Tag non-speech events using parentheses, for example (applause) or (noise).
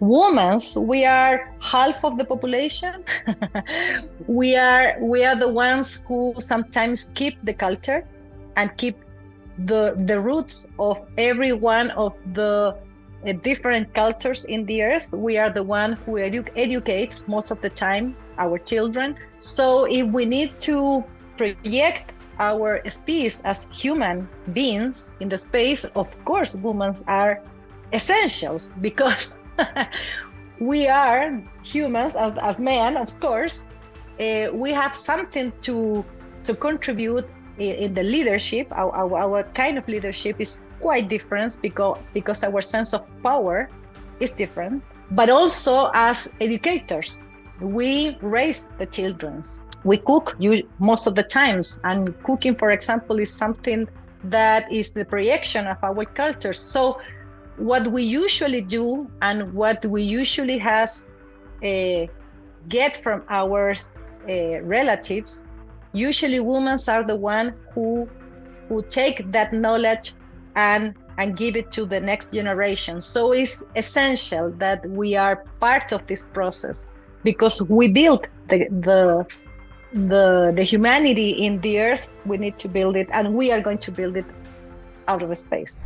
women we are half of the population. (laughs) We are we are the ones who sometimes keep the culture and keep the the roots of every one of the uh, different cultures in the earth. We are the one who edu- educates most of the time our children. So if we need to project our species as human beings in the space of course women are essentials (laughs) because (laughs) we are humans as, as men, of course. Uh, we have something to to contribute in, in the leadership. Our, our, our, kind of leadership is quite different because because our sense of power is different. But also as educators, we raise the children. We cook you, most of the times, and cooking, for example, is something that is the projection of our culture. So what we usually do and what we usually has uh, get from our uh, relatives usually women are the one who who take that knowledge and and give it to the next generation. So it's essential that we are part of this process because we built the the the, the humanity in the earth. We need to build it and we are going to build it out of space